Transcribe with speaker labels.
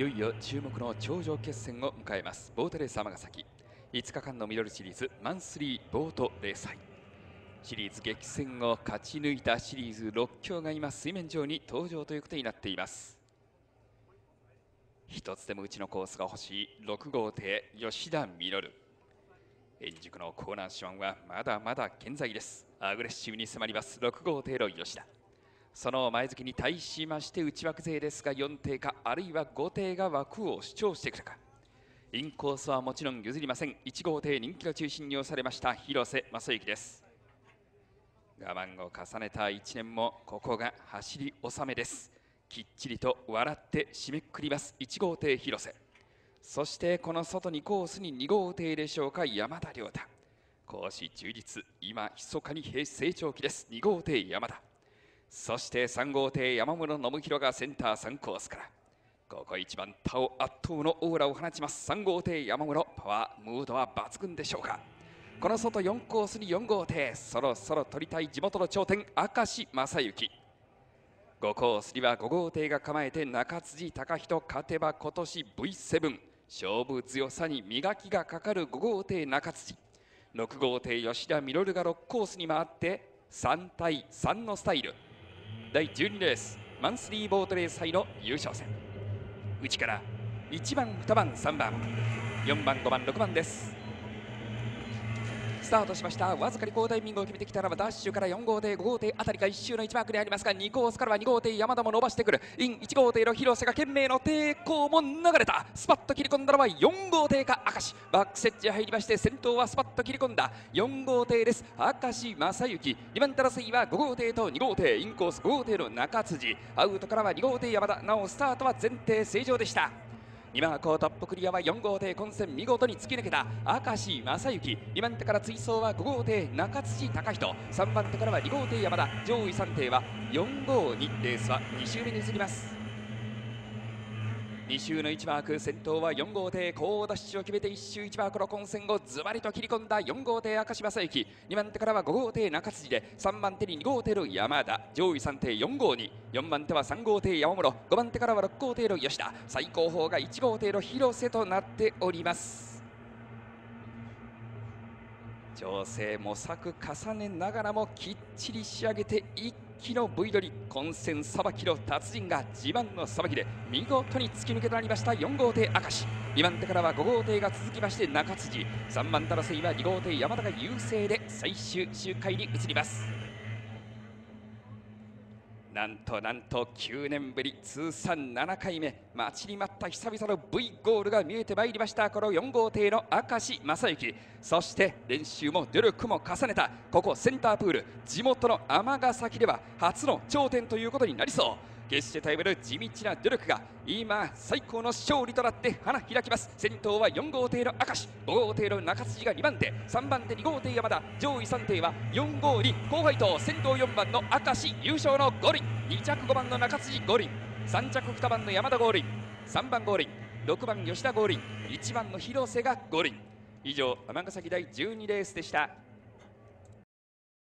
Speaker 1: いよいよ注目の頂上決戦を迎えます。ボートレース尼崎5日間のミドルシリーズマンスリーボートレース杯シリーズ激戦を勝ち抜いたシリーズ6強が今水面上に登場ということになっています。一つでもうちのコースが欲しい6号艇吉田稔。円熟のコーナーシワンはまだまだ健在です。アグレッシブに迫ります6号艇の吉田。その前付きに対しまして内枠勢ですが4艇かあるいは5艇が枠を主張してくるか。インコースはもちろん譲りません。1号艇人気の中心に押されました広瀬正幸です。我慢を重ねた1年もここが走り納めです。きっちりと笑って締めくくります。1号艇広瀬。そしてこの外にコースに2号艇でしょうか山田亮太。講師充実。今密かに成長期です。2号艇山田。そして3号艇山室信弘がセンター3コースから。ここ一番他を圧倒のオーラを放ちます。3号艇山室パワームードは抜群でしょうか。この外4コースに4号艇。そろそろ取りたい地元の頂点明石正幸5コースには5号艇が構えて中辻貴人。勝てば今年 V7 勝負強さに磨きがかかる5号艇中辻。6号艇吉田稔が6コースに回って3対3のスタイル。第12レースマンスリーボートレース杯の優勝戦。内から1番2番3番。4番5番6番です。スタートしました。わずかに好タイミングを決めてきたらばダッシュから4号艇5号艇あたりが1周の1マークにありますが2コースからは2号艇山田も伸ばしてくる。イン1号艇の広瀬が懸命の抵抗も流れた。スパッと切り込んだのは4号艇か明石。バックセッジ入りまして先頭はスパッと切り込んだ。4号艇です。明石正幸。2番手争いは5号艇と2号艇。インコース5号艇の中辻。アウトからは2号艇山田。なおスタートは前提正常でした。2番こうトップクリアは4号艇混戦見事に突き抜けた明石正幸2番手から追走は5号艇中辻隆人。3番手からは2号艇山田。上位3艇は4号にレースは2周目に移ります。2周の1マーク先頭は4号艇高ダッシュを決めて1周1マークの混戦をズバリと切り込んだ4号艇明石正幸2番手からは5号艇中辻で3番手に2号艇の山田上位3艇4号に。4番手は3号艇山室。5番手からは6号艇の吉田。最高峰が1号艇の広瀬となっております。調整模索重ねながらもきっちり仕上げて一気の V 取り混戦さばきの達人が自慢のさばきで見事に突き抜けとなりました。4号艇明石。2番手からは5号艇が続きまして中辻。3番手争いは2号艇山田が優勢で最終周回に移ります。なんとなんと9年ぶり通算7回目待ちに待った久々の V ゴールが見えてまいりました。この4号艇の明石正幸そして練習も努力も重ねたここセンタープール地元の尼崎では初の頂点ということになりそう。決して耐える地道な努力が今最高の勝利となって花開きます。先頭は4号艇の明石。5号艇の中辻が2番手。3番手2号艇山田上位3艇は4号に。後輩と先頭4番の明石優勝の五輪。2着5番の中辻五輪。3着2番の山田五輪。3番五輪。6番吉田五輪。1番の広瀬が五輪。以上尼崎第12レースでした。